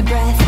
my breath.